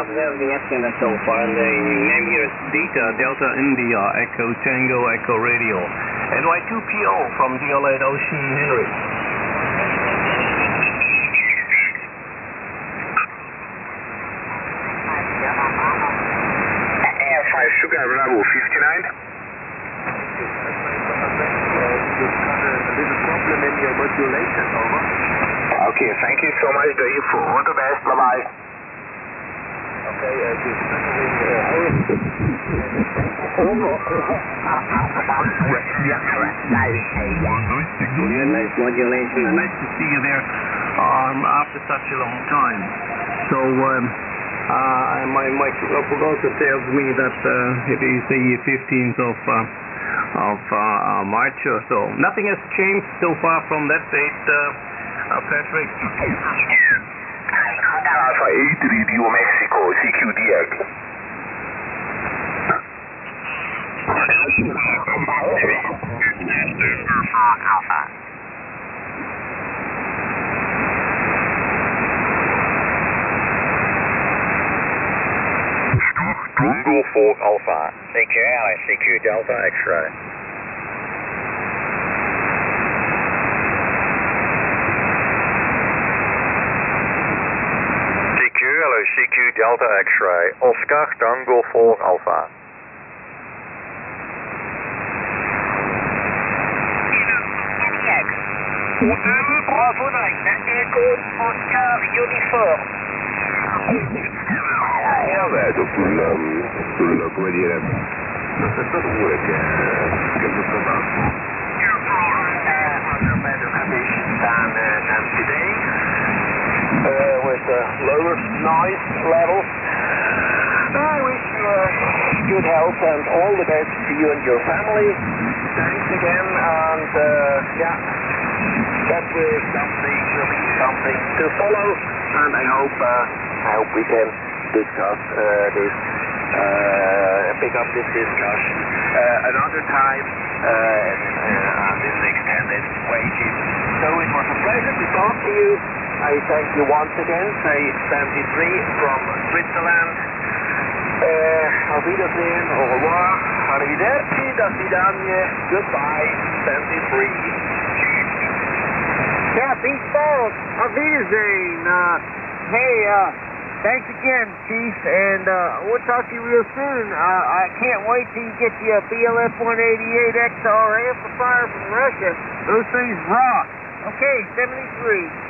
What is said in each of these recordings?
observed the instrument so far. The uh, name here is Dieter Delta India Echo Tango Echo Radio. NY2PO from DL8 Ocean Henry. Air 5 Sugar Bravo 59. Okay, thank you so much, Dave. All the best. Bye nice to see you there um, after such a long time. So, um, uh, my, my also tells me that uh, it is the 15th of, uh, of uh, uh, March or so. Nothing has changed so far from that date, uh, uh, Patrick. Alpha 8 Radio Mexico, CQDX. Google 4 Alpha. CQ Ally, CQ Delta X-ray. Delta X-ray, Oscar Tango 4 Alpha. Hotel Bravo 9, Echo Oscar Uniform. Ja, wij zullen, zullen ook weer hier een. Dat is toch een. Lower noise levels. I wish you uh, good health and all the best to you and your family. Thanks again, and uh, yeah, that will something be something to follow, and I hope uh, I hope we can discuss uh, this, uh, pick up this discussion another time uh, in extended wages. So it was a pleasure to talk to you. I thank you once again, say 73 from Switzerland. Uh, auf Wiedersehen, au revoir, arrivederci, da vidanie, goodbye, 73. Yeah, Beach Falls. Auf Wiedersehen. Uh, hey, uh, thanks again, Chief, and uh, we'll talk to you real soon. Uh, I can't wait till you get the uh, BLF 188 XR amplifier from Russia. Those things rock. Okay, 73.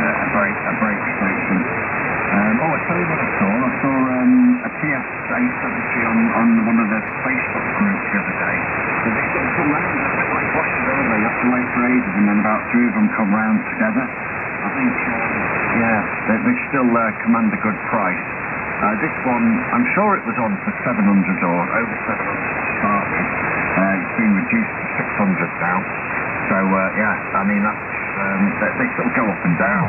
A break, a break station. Oh, I tell you what I saw. I saw um, a TSA secretary on, on one of the Facebook groups the other day. So they sort of come round, a bit they? Have to wait for ages, and then about three of them come round together. I think, yeah, they, still uh, command a good price. Uh, this one, I'm sure it was on for 700 or over 700 to. Uh, it's been reduced to 600 now. So, uh, yeah, I mean, that's, um, they, they sort of go up and down.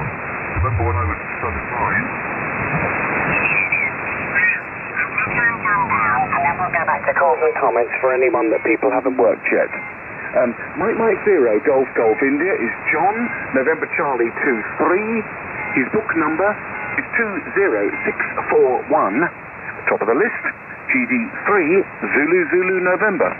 Remember when I was studying mine? comments for anyone that people haven't worked yet. Um, Mike Mike Zero, Golf Golf India is John, November Charlie 2 3. His book number is 20641. Top of the list, GD 3, Zulu Zulu November.